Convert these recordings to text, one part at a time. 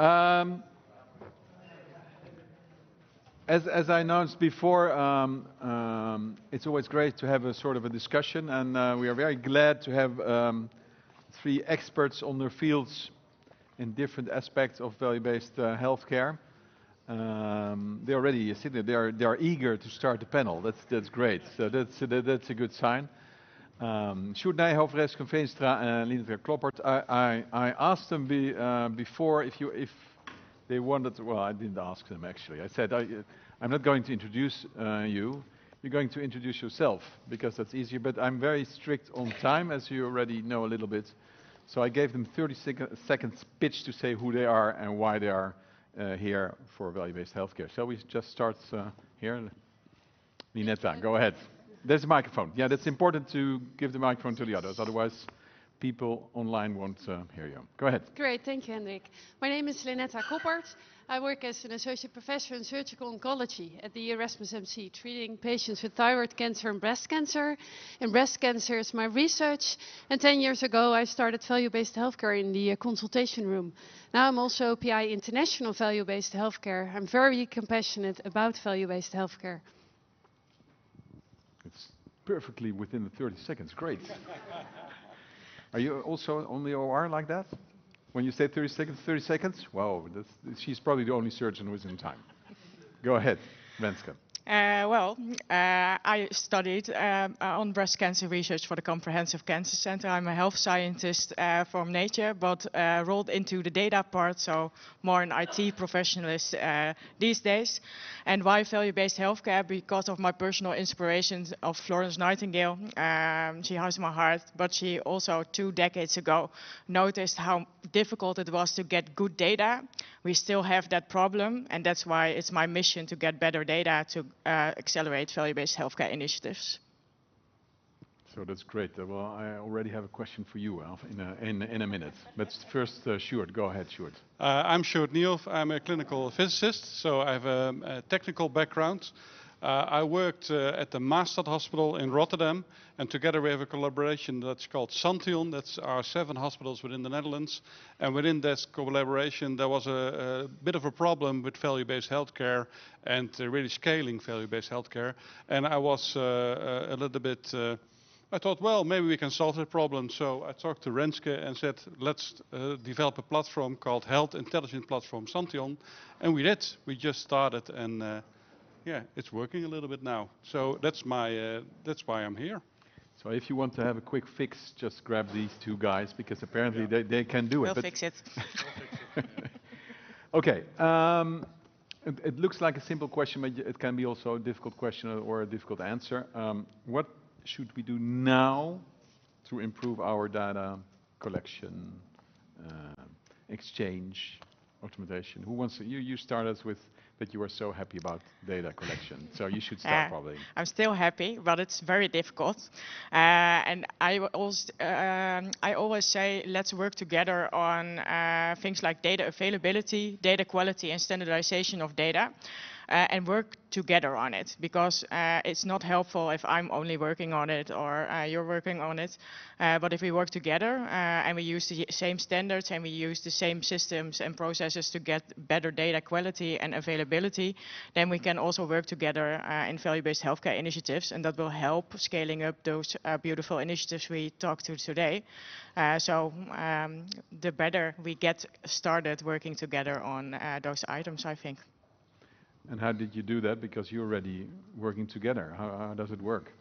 Um, as, as, I announced before, um, um, it's always great to have a sort of a discussion, and uh, we are very glad to have um, three experts on their fields in different aspects of value-based uh, healthcare. Um, they already sit there. They are, eager to start the panel. That's, that's great. So that's, that's a good sign. Um, Sjoerd Nijhoff, Renske Veenstra, and Linetta Koppert. I, I, I asked them be, uh, before if, you, if they wanted, well, I didn't ask them actually. I said, I, am not going to introduce uh, you. You're going to introduce yourself because that's easier. But I'm very strict on time, as you already know a little bit. So I gave them 30 sec seconds pitch to say who they are and why they are uh, here for value-based healthcare. Shall we just start uh, here? Ninetta, go ahead. There's a microphone. Yeah, that's important to give the microphone to the others. Otherwise, people online won't uh, hear you. Go ahead. Great, thank you, Hendrik. My name is Linetta Koppert. I work as an associate professor in surgical oncology at the Erasmus MC, treating patients with thyroid cancer and breast cancer. And breast cancer is my research. And 10 years ago, I started value-based healthcare in the uh, consultation room. Now I'm also PI International Value-Based Healthcare. I'm very compassionate about value-based healthcare. It's perfectly within the 30 seconds. Great. Are you also on the OR like that? When you say 30 seconds, 30 seconds? Wow, she's probably the only surgeon who's in time. Go ahead, Venska. Uh, well, uh, I studied uh, on breast cancer research for the Comprehensive Cancer Center. I'm a health scientist uh, from nature, but uh, rolled into the data part, so more an IT professionalist uh, these days. And why value-based healthcare? Because of my personal inspirations of Florence Nightingale. Um, she has my heart, but she also two decades ago noticed how difficult it was to get good data. We still have that problem, and that's why it's my mission to get better data to uh, accelerate value-based healthcare initiatives. So that's great. Uh, well, I already have a question for you Alf, in, a, in, in, a minute. But first, uh, Sjoerd, go ahead, Sjoerd. Uh, I'm Sjoerd Nijhoff. I'm a clinical physicist, so I have a, a technical background. Uh, I worked uh, at the Maasstad Hospital in Rotterdam, and together we have a collaboration that's called Santeon. That's our seven hospitals within the Netherlands. And within this collaboration, there was a, a bit of a problem with value-based healthcare and uh, really scaling value-based healthcare. And I was uh, uh, a little bit. Uh, I thought, well, maybe we can solve the problem. So I talked to Renske and said, let's uh, develop a platform called Health Intelligence Platform Santeon. And we did. We just started and uh, yeah, it's working a little bit now. So that's my uh, that's why I'm here. So if you want to have a quick fix, just grab these two guys because apparently yeah. they, they can do we'll it. We'll fix it. okay. Um, it, it, looks like a simple question, but it can be also a difficult question or a difficult answer. Um, what should we do now to improve our data collection, uh, exchange, automation? Who wants to? You, you start us with that you are so happy about data collection. So you should start uh, probably. I'm still happy, but it's very difficult. Uh, and I always, um, I always say, let's work together on uh, things like data availability, data quality, and standardization of data and work together on it because uh, it's not helpful if I'm only working on it or uh, you're working on it. Uh, but if we work together uh, and we use the same standards and we use the same systems and processes to get better data quality and availability, then we can also work together uh, in value-based healthcare initiatives and that will help scaling up those beautiful initiatives we talked to today. so um, the better we get started working together on those items, I think. And how did you do that? Because you're already working together. How, how does it work?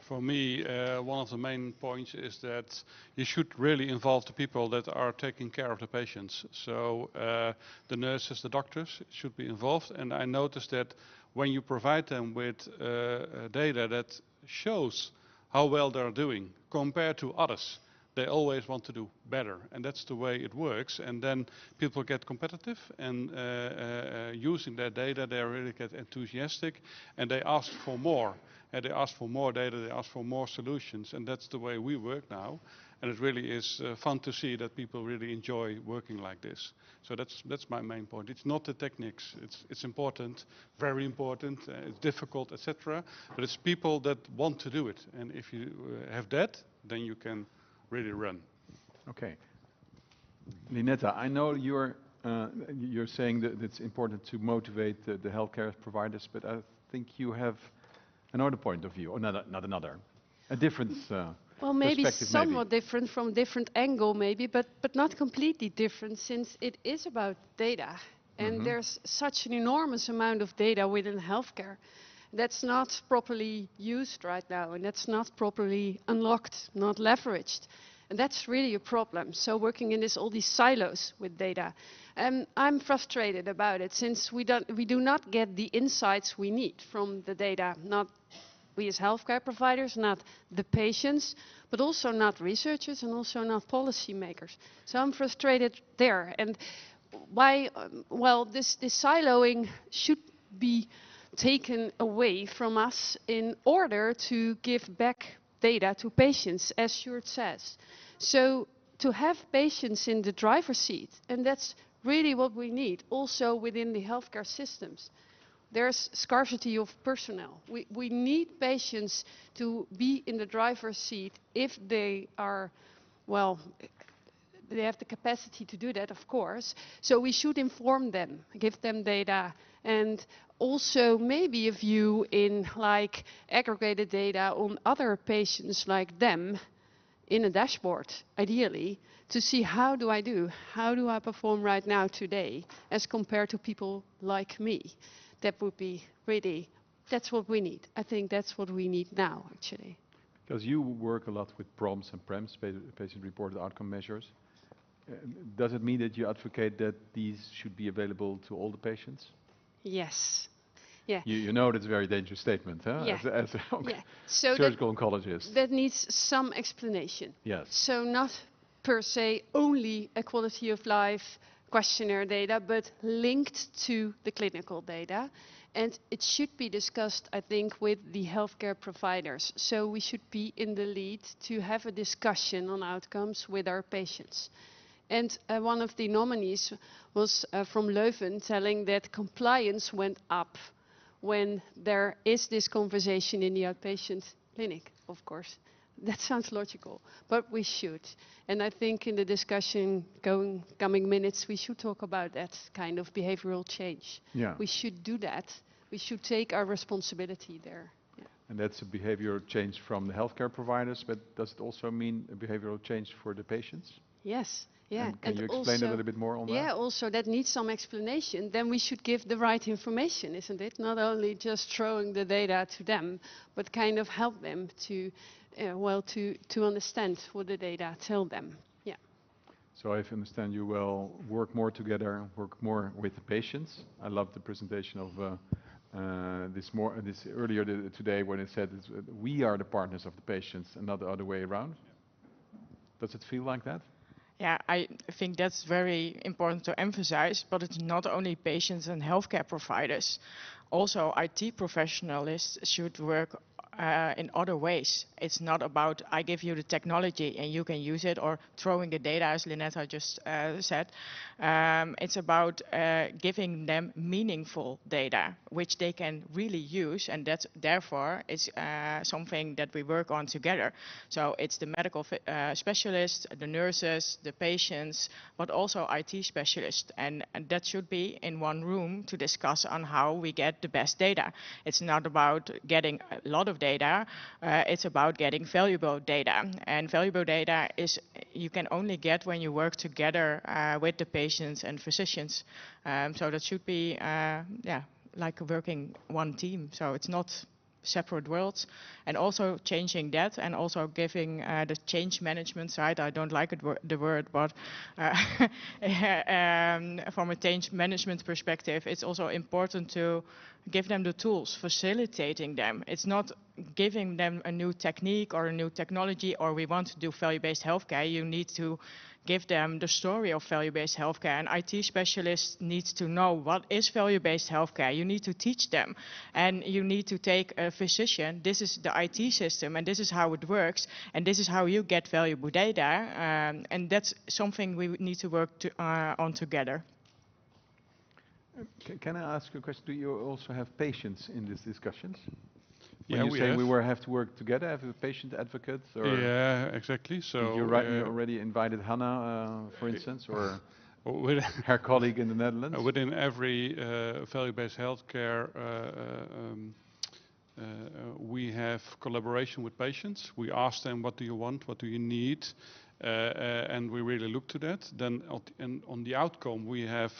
For me, uh, one of the main points is that you should really involve the people that are taking care of the patients. So uh, the nurses, the doctors should be involved. And I noticed that when you provide them with uh, uh data that shows how well they're doing compared to others, they always want to do better. And that's the way it works. And then people get competitive and uh, uh, using their data, they really get enthusiastic and they ask for more. And they ask for more data, they ask for more solutions. And that's the way we work now. And it really is uh, fun to see that people really enjoy working like this. So that's, that's my main point. It's not the techniques. It's, it's important, very important, uh, it's difficult, etc. But it's people that want to do it. And if you uh, have that, then you can really run. Okay. Linetta, I know you're uh, you're saying that it's important to motivate the, the healthcare providers, but I think you have another point of view, or not, not another, a different uh, Well, maybe perspective, somewhat different from different angle, maybe, but, but not completely different since it is about data. And Mhm. there's such an enormous amount of data within healthcare that's not properly used right now and that's not properly unlocked, not leveraged. And that's really a problem. So working in this all these silos with data. Um, I'm frustrated about it since we, don't, we do not get the insights we need from the data, not we as healthcare providers, not the patients, but also not researchers and also not policymakers. So I'm frustrated there. And why, um, well, this, this siloing should be taken away from us in order to give back data to patients, as Sjoerd says. So to have patients in the driver's seat, and that's really what we need, also within the healthcare systems there's scarcity of personnel. We, we need patients to be in the driver's seat if they are, well, they have the capacity to do that, of course. So we should inform them, give them data, and also maybe a view in like aggregated data on other patients like them in a dashboard, ideally, to see how do I do, how do I perform right now today as compared to people like me that would be really, that's what we need. I think that's what we need now, actually. Because you work a lot with PROMs and PREMs, patient-reported outcome measures. Uh, Does it mean that you advocate that these should be available to all the patients? Yes. Yeah. You, you know that's a very dangerous statement, huh? Yeah. As, a- as Yeah. So that, surgical oncologist. that needs some explanation. yes. So not per se only a quality of life questionnaire data, but linked to the clinical data. And it should be discussed, I think, with the healthcare providers. So we should be in the lead to have a discussion on outcomes with our patients. And uh, one of the nominees was uh, from Leuven telling that compliance went up when there is this conversation in the outpatient clinic, of course. That sounds logical, but we should. And I think in the discussion going coming minutes, we should talk about that kind of behavioral change. Yeah. We should do that. We should take our responsibility there. Yeah. And that's a behavioral change from the healthcare providers, but does it also mean a behavioral change for the patients? Yes. Yeah. And can and you explain a little bit more on Yeah, that? Yeah, also that needs some explanation. Then we should give the right information, isn't it? Not only just throwing the data to them, but kind of help them to, uh, well, to, to understand what the data tell them. Yeah. So if I understand you well, work more together, work more with the patients. I love the presentation of uh, uh, this more this earlier th- today when it said it's, uh, we are the partners of the patients and not the other way around. Does it feel like that? Yeah, I think that's very important to emphasize, but it's not only patients and healthcare providers. Also, IT professionals should work uh, in other ways. It's not about I give you the technology and you can use it or throwing the data, as Linetta just uh, said. Um, it's about uh, giving them meaningful data, which they can really use, and that's therefore is uh, something that we work on together. So it's the medical uh, specialists, the nurses, the patients, but also IT specialists, and, and that should be in one room to discuss on how we get the best data. It's not about getting a lot of data; uh, it's about getting valuable data, and valuable data is you can only get when you work together uh, with the patients and physicians. Um, so that should be, uh, yeah, like working one team. So it's not separate worlds, and also changing that, and also giving uh, the change management side. I don't like it, the word, but uh, um, from a change management perspective, it's also important to give them the tools, facilitating them. It's not giving them a new technique or a new technology, or we want to do value-based healthcare. You need to give them the story of value-based healthcare. An IT specialist needs to know what is value-based healthcare. You need to teach them, and you need to take a physician. This is the IT system, and this is how it works, and this is how you get valuable data. Um, and that's something we need to work to, uh, on together. Can I ask a question? Do you also have patients in these discussions? When Yeah, you we say have. we were have to work together, have a patient advocate, or Yeah, exactly. So you, uh, already invited Hannah, uh, for instance, or With- Her colleague in the Netherlands. Uh, Within every uh, value-based healthcare, uh, uh, um, uh, uh, we have collaboration with patients. We ask them, "What do you want? What do you need?" Uh, uh, And we really look to that. Then on the- and on the outcome, we have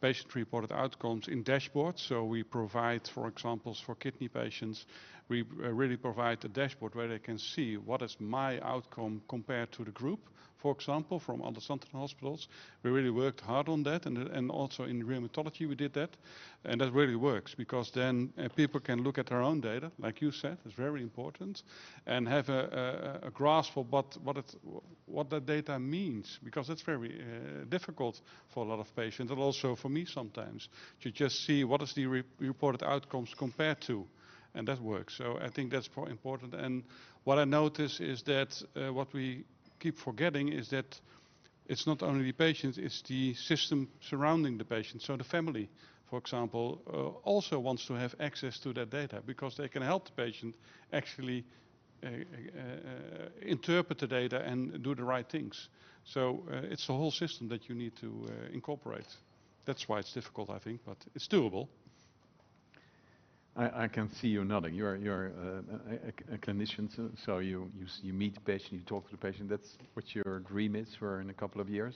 patient-reported outcomes in dashboards. So we provide, for examples, for kidney patients, we uh, really provide a dashboard where they can see what is my outcome compared to the group, for example, from other Santeon hospitals. We really worked hard on that, and, and also in rheumatology we did that. And that really works, because then uh, people can look at their own data, like you said, it's very important, and have a, a, a grasp of what, what, it, what that data means, because that's very uh, difficult for a lot of patients, and also for me sometimes, to just see what is the re reported outcomes compared to and that works. So I think that's important. And what I notice is that uh, what we keep forgetting is that it's not only the patient, it's the system surrounding the patient. So the family, for example, uh, also wants to have access to that data because they can help the patient actually uh, uh, uh, interpret the data and do the right things. So uh, it's the whole system that you need to incorporate. That's why it's difficult, I think, but it's doable. I, I can see you nodding. You're, you're uh, a, a, clinician, so, so you, you, you meet the patient, you talk to the patient. That's what your dream is for in a couple of years?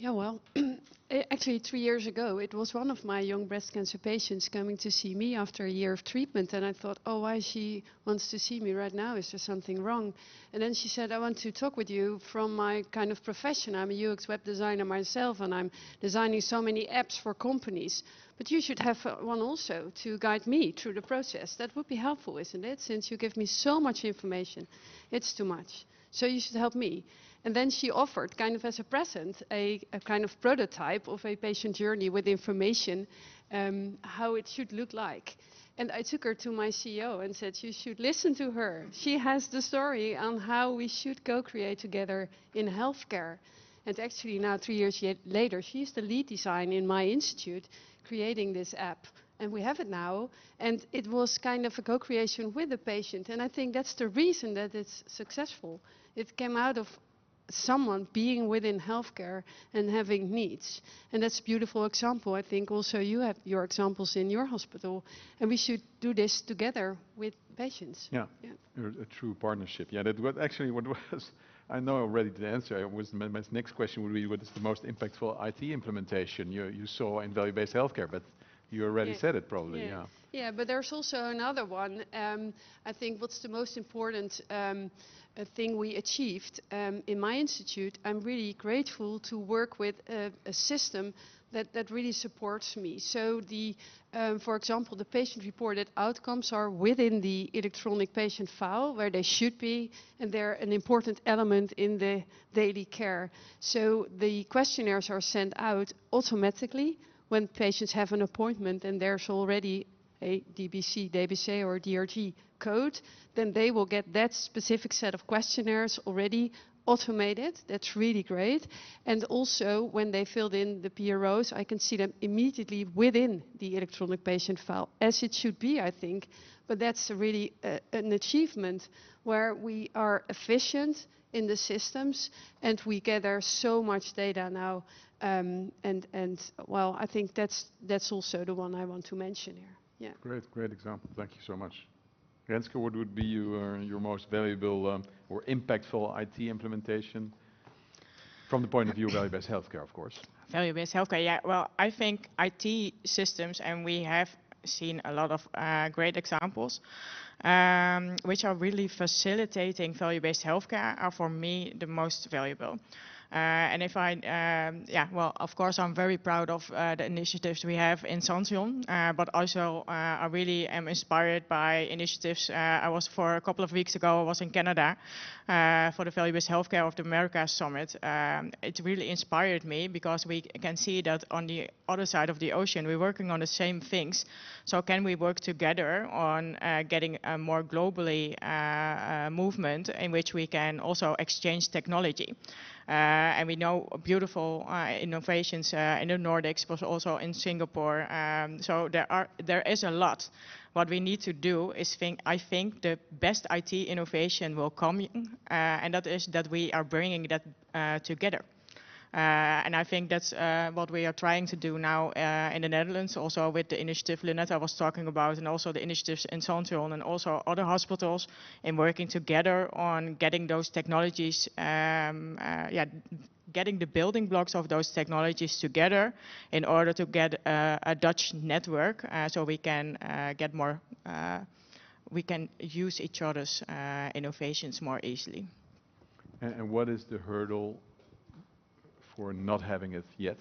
Yeah, well, actually, three years ago, it was one of my young breast cancer patients coming to see me after a year of treatment. And I thought, oh, why she wants to see me right now? Is there something wrong? And then she said, I want to talk with you from my kind of profession. I'm a UX web designer myself, and I'm designing so many apps for companies. But you should have uh, one also to guide me through the process. That would be helpful, isn't it? Since you give me so much information, it's too much. So you should help me. And then she offered, kind of as a present, a, a kind of prototype of a patient journey with information um, how it should look like. And I took her to my CEO and said, You should listen to her. She has the story on how we should co create together in healthcare. And actually, now, three years later, she's the lead design in my institute creating this app. And we have it now. And it was kind of a co creation with the patient. And I think that's the reason that it's successful. It came out of someone being within healthcare and having needs. And that's a beautiful example. I think also you have your examples in your hospital. And we should do this together with patients. Yeah, Yeah. a, a true partnership. Yeah, that was actually what was. I know already the answer. I was my, my next question would be, what is the most impactful IT implementation you you saw in value-based healthcare? But you already Yeah. said it probably. Yeah. Yeah. Yeah, but there's also another one. Um, I think what's the most important um, uh, thing we achieved um, in my institute, I'm really grateful to work with a, a system that, that really supports me. So, the, um, for example, the patient reported outcomes are within the electronic patient file where they should be, and they're an important element in the daily care. So, the questionnaires are sent out automatically when patients have an appointment and there's already a DBC, DBC or DRG code, then they will get that specific set of questionnaires already automated. That's really great. And also, when they filled in the PROs, I can see them immediately within the electronic patient file, as it should be, I think. But that's really uh, an achievement where we are efficient in the systems and we gather so much data now. Um, and, and well, I think that's, that's also the one I want to mention here. Yeah. Great, great example. Thank you so much. Renske, what would be your, your most valuable um, or impactful IT implementation from the point of view of value-based healthcare, of course? Value-based healthcare, yeah. Well, I think IT systems, and we have seen a lot of uh, great examples, um, which are really facilitating value-based healthcare, are for me the most valuable. Uh, and if I, um, yeah, well, of course, I'm very proud of uh, the initiatives we have in Santeon, uh, but also I really am inspired by initiatives. I was for a couple of weeks ago, I was in Canada for the Value-Based Healthcare of the Americas Summit. Um, it really inspired me because we can see that on the other side of the ocean, we're working on the same things. So can we work together on uh, getting a more globally uh, uh, movement in which we can also exchange technology? Uh, and we know beautiful uh, innovations uh, in the Nordics, but also in Singapore. Um, so there are there is a lot. What we need to do is think. I think the best IT innovation will come, and that is that we are bringing that together. Uh, and I think that's uh, what we are trying to do now uh, in the Netherlands, also with the initiative Linetta was talking about, and also the initiatives in Santeon and also other hospitals, in working together on getting those technologies, um, yeah, getting the building blocks of those technologies together in order to get uh, a Dutch network, uh, so we can uh, get more, we can use each other's innovations more easily. And what is the hurdle for not having it yet?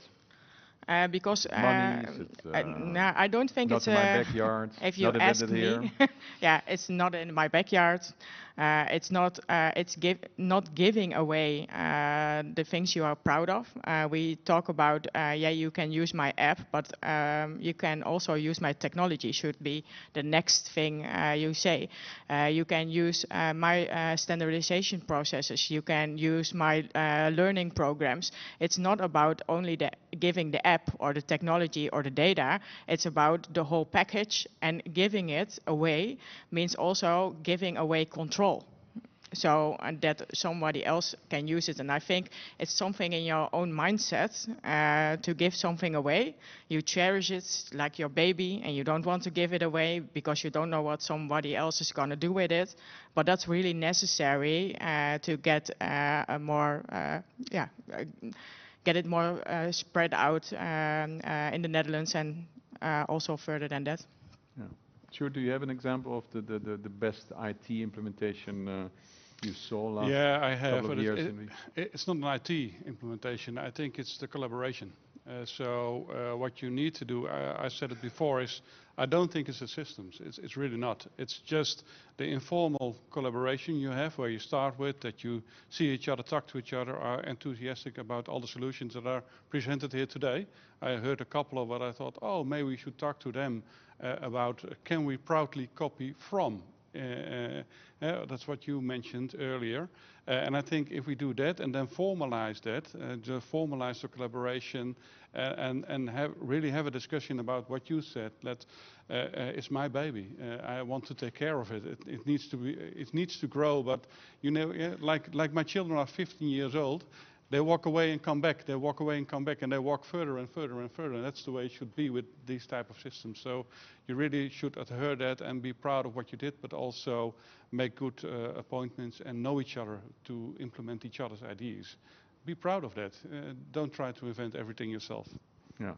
Uh, because uh, it, uh, no, I don't think not it's in my uh, backyard, If you ask me, yeah, it's not in my backyard. Uh, it's not. Uh, it's give, not giving away uh, the things you are proud of. We talk about yeah, you can use my app, but um, you can also use my technology. Should be the next thing you say. You can use my standardization processes. You can use my learning programs. It's not about only the giving the app or the technology or the data. It's about the whole package and giving it away means also giving away control. So and that somebody else can use it, and I think it's something in your own mindset uh, to give something away. You cherish it like your baby, and you don't want to give it away because you don't know what somebody else is going to do with it. But that's really necessary uh, to get uh, a more, uh, yeah, uh, get it more uh, spread out um, uh, in the Netherlands and uh, also further than that. Sure, do you have an example of the, the, the, the best IT implementation uh, you saw last Yeah, I have. couple of years? it- in the- it- It's not an IT implementation. I think it's the collaboration. Uh, so uh, what you need to do, I, I said it before, is I don't think it's the systems. It's, it's really not. It's just the informal collaboration you have, where you start with that you see each other, talk to each other, are enthusiastic about all the solutions that are presented here today. I heard a couple of what I thought, oh, maybe we should talk to them about uh, can we proudly copy from uh, uh, uh, that's what you mentioned earlier. Uh, and I think if we do that and then formalize that, uh, formalize the collaboration uh, and, really have a discussion about what you said, that uh, uh, it's my baby. Uh, I want to take care of it. It, it needs to be, it needs to grow, but you know, like, like my children are 15 years old, they walk away and come back. They walk away and come back, and they walk further and further and further. And that's the way it should be with these type of systems. So you really should adhere that and be proud of what you did, but also make good uh, appointments and know each other to implement each other's ideas. Be proud of that. Uh, don't try to invent everything yourself. Yeah.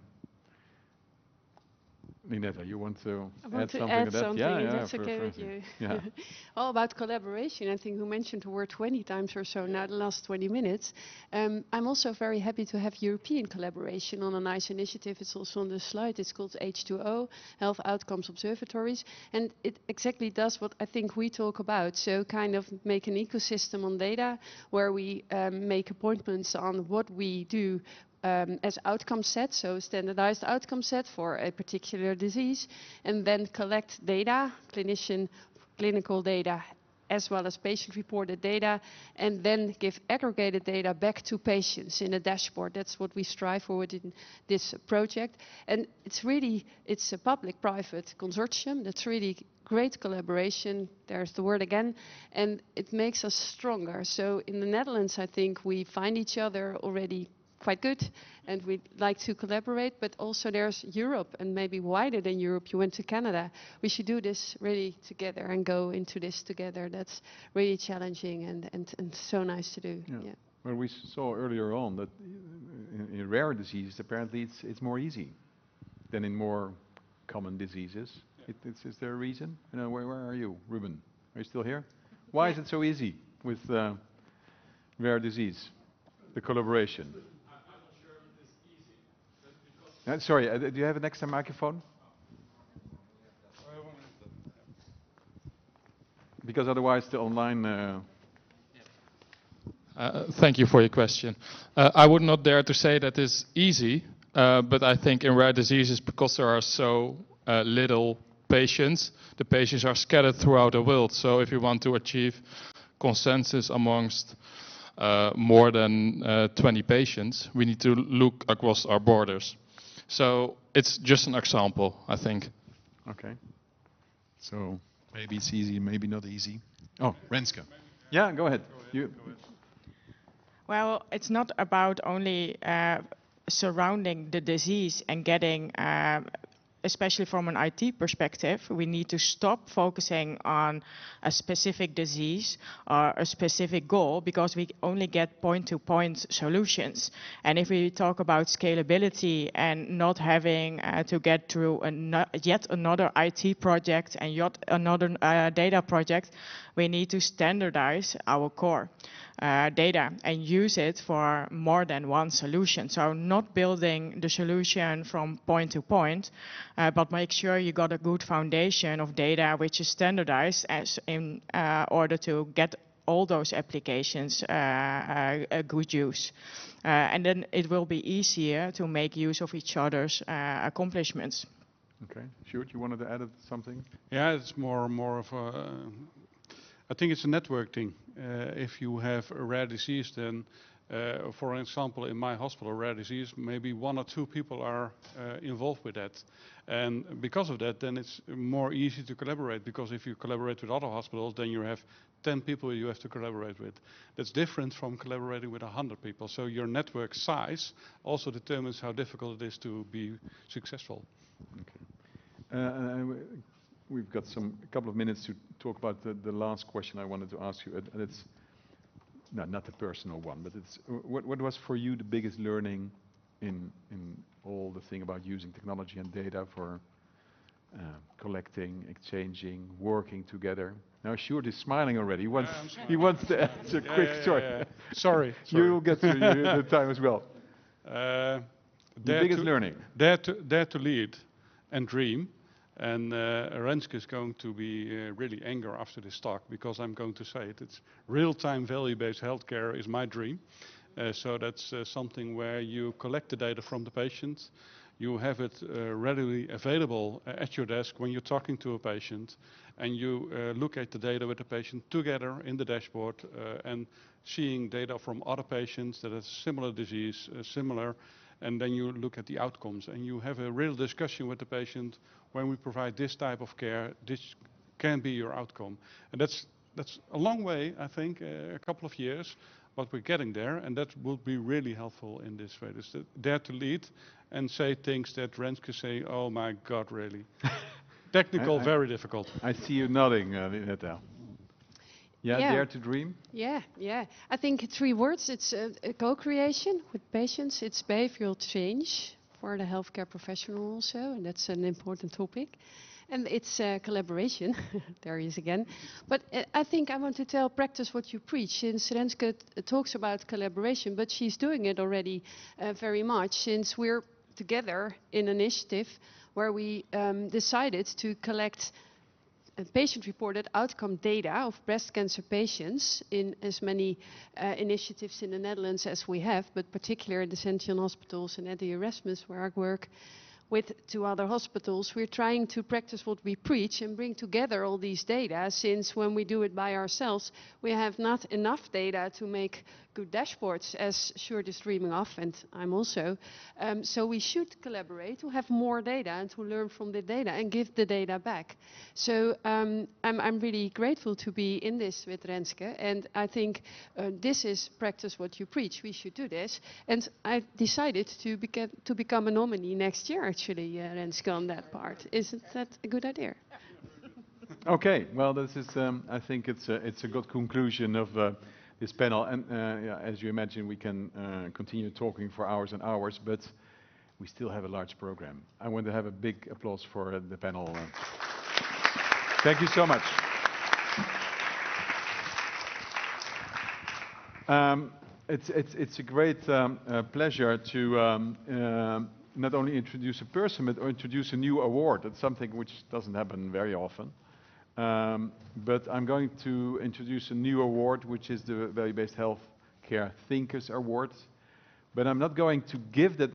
Ninetta, you want to I want add to something add to that? something, yeah, yeah, that's for- okay for- with you. Yeah. All about collaboration. I think who mentioned the word 20 times or so now the last 20 minutes. Um, I'm also very happy to have European collaboration on a nice initiative. It's also on the slide. It's called H2O, Health Outcomes Observatories. And it exactly does what I think we talk about. So kind of make an ecosystem on data where we um, make appointments on what we do um, as outcome set, so standardized outcome set for a particular disease, and then collect data, clinician clinical data, as well as patient-reported data, and then give aggregated data back to patients in a dashboard. That's what we strive for within this project, and it's really it's a public-private consortium. That's really great collaboration. There's the word again, and it makes us stronger. So in the Netherlands, I think we find each other already quite good and we'd like to collaborate but also there's europe and maybe wider than europe you went to canada we should do this really together and go into this together that's really challenging and, and, and so nice to do Yeah. yeah. Well, we saw earlier on that in, in rare diseases, apparently it's, it's more easy than in more common diseases. It, it's, is there a reason? You know, where, where are you, Ruben? Are you still here? Why is it so easy with uh, rare disease, the collaboration? Uh, sorry, uh, do you have an extra microphone? Because otherwise the online... Uh, Uh, Thank you for your question. Uh, I would not dare to say that it's easy, uh, but I think in rare diseases, because there are so little patients, the patients are scattered throughout the world. So if you want to achieve consensus amongst more than uh, 20 patients, we need to look across our borders. So it's just an example, I think. okay. So maybe it's easy, maybe not easy. Oh, Renske. yeah, go ahead. You, Well, it's not about only uh, surrounding the disease and getting, uh, especially from an IT perspective, we need to stop focusing on a specific disease or a specific goal because we only get point to point solutions. And if we talk about scalability and not having uh, to get through an- yet another IT project and yet another uh, data project, we need to standardize our core uh, data and use it for more than one solution. So not building the solution from point to point, uh, but make sure you got a good foundation of data which is standardized as in uh, order to get all those applications uh, uh, a good use. Uh, and then it will be easier to make use of each other's uh, accomplishments. Okay. Sjoerd, you wanted to add something? Yeah, it's more more of a. I think it's a network thing. Uh, if you have a rare disease, then, uh, for example, in my hospital, rare disease, maybe one or two people are uh, involved with that, and because of that, then it's more easy to collaborate. Because if you collaborate with other hospitals, then you have 10 people you have to collaborate with. That's different from collaborating with 100 people. So your network size also determines how difficult it is to be successful. Uh, and we- We've got some, a couple of minutes to talk about the, the last question I wanted to ask you, and it's, no, not a personal one, but it's, what, what was for you the biggest learning in, in all the thing about using technology and data for uh, collecting, exchanging, working together? Now, Sjoerd is smiling already. He wants, Yeah, he wants to answer Yeah, quick, yeah, yeah. Sorry, sorry. You will get to the time as well. Uh, The biggest to- learning. Dare to, dare to lead and dream. And uh, Renske is going to be uh, really angry after this talk because I'm going to say it. It's real-time value-based healthcare is my dream. Uh, so that's uh, something where you collect the data from the patient, you have it uh, readily available uh, at your desk when you're talking to a patient, and you uh, look at the data with the patient together in the dashboard and seeing data from other patients that have similar disease, similar, and then you look at the outcomes and you have a real discussion with the patient when we provide this type of care, this can be your outcome. And that's, that's a long way, I think, uh, a couple of years, but we're getting there, and that would be really helpful in this way. Is to dare to lead and say things that Renske say, oh my God, really. Technical, I- I- very difficult. I see you nodding, uh. Yeah, Yeah. dare to dream? Yeah, yeah. I think three words. It's uh, a co-creation with patients. It's behavioral change for the healthcare professional also, and that's an important topic. And it's uh, collaboration. there he is again. But uh, I think I want to tell practice what you preach. Since Renske t- talks about collaboration, but she's doing it already uh, very much since we're together in an initiative where we um, decided to collect uh, patient-reported outcome data of breast cancer patients in as many uh, initiatives in the Netherlands as we have, but particularly at the. John Hospitals and at the Erasmus, where I work with two other hospitals, we're trying to practice what we preach and bring together all these data, since when we do it by ourselves, we have not enough data to make good dashboards, as Sjoerd is dreaming of, and I'm also. Um, so we should collaborate to have more data and to learn from the data and give the data back. So um, I'm, I'm really grateful to be in this with Renske, and I think uh, this is practice what you preach. We should do this, and I decided to, beca- to become a nominee next year, actually, uh, Renske, on that part. Isn't that a good idea? Okay, well, this is, um, I think it's a, it's a good conclusion of uh, this panel. And uh, yeah, as you imagine, we can uh, continue talking for hours and hours, but we still have a large program. I want to have a big applause for uh, the panel. uh. Thank you so much. Um, it's, it's, it's a great um, uh, pleasure to um, um not only introduce a person, but introduce a new award. That's something which doesn't happen very often. Um, but I'm going to introduce a new award, which is the Value-Based Healthcare Thinkers Award. But I'm not going to give that